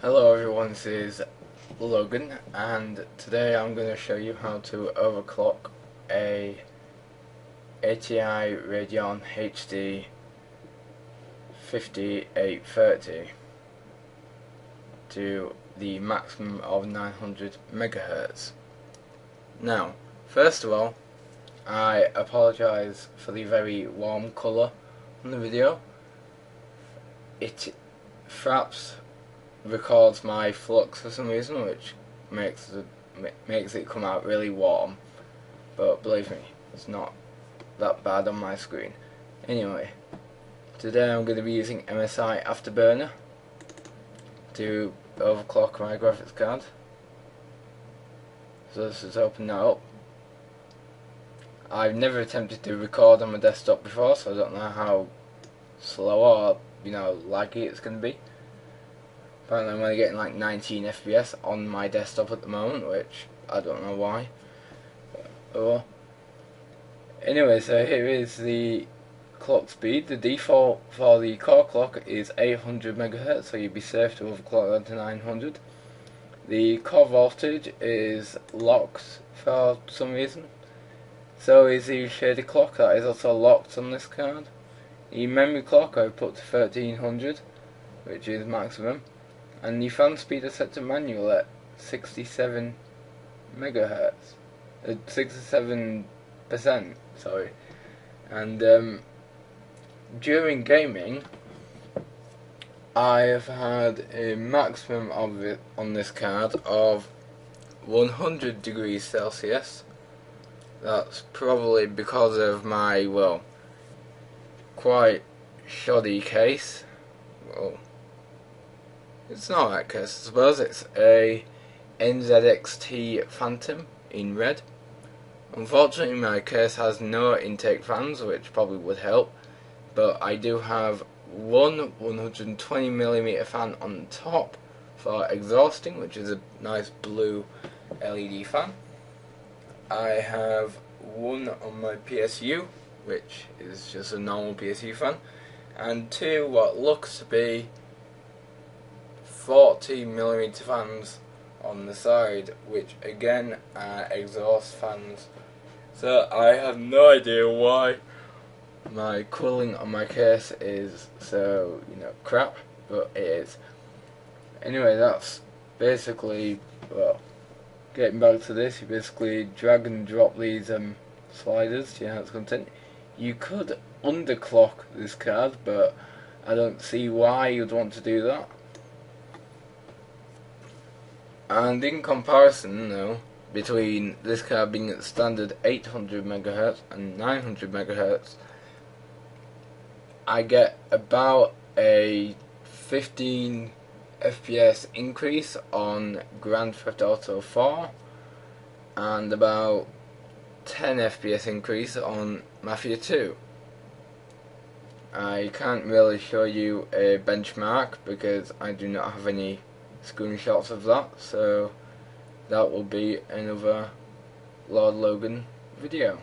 Hello everyone, this is Logan and today I'm going to show you how to overclock a ATI Radeon HD 5830 to the maximum of 900 megahertz. Now, first of all, I apologise for the very warm colour on the video. It perhaps records my flux for some reason, which makes the, makes it come out really warm. But believe me, it's not that bad on my screen. Anyway, today I'm going to be using MSI Afterburner to overclock my graphics card. So let's just open that up. I've never attempted to record on my desktop before, so I don't know how slow or you know laggy it's going to be. Apparently I'm only getting like 19 FPS on my desktop at the moment, which I don't know why. Oh. Anyway, so here is the clock speed. The default for the core clock is 800 megahertz, so you'd be safe to overclock that to 900. The core voltage is locked for some reason. So is the shader clock, that is also locked on this card. The memory clock I've put to 1300, which is maximum and the fan speed is set to manual at 67 megahertz, uh, 67 percent. Sorry, and um, during gaming, I have had a maximum of it on this card of 100 degrees Celsius. That's probably because of my well, quite shoddy case. Well, it's not that case, I suppose. It's a NZXT Phantom in red. Unfortunately, my case has no intake fans, which probably would help. But I do have one 120mm fan on top for exhausting, which is a nice blue LED fan. I have one on my PSU, which is just a normal PSU fan, and two what looks to be 14 millimeter fans on the side, which again are exhaust fans. So I have no idea why my cooling on my case is so, you know, crap, but it is. Anyway, that's basically, well, getting back to this, you basically drag and drop these um, sliders to enhance content. You could underclock this card, but I don't see why you'd want to do that. And in comparison though, between this card being at standard 800 MHz and 900 MHz, I get about a 15 FPS increase on Grand Theft Auto 4 and about 10 FPS increase on Mafia 2. I can't really show you a benchmark because I do not have any screenshots of that so that will be another Lord Logan video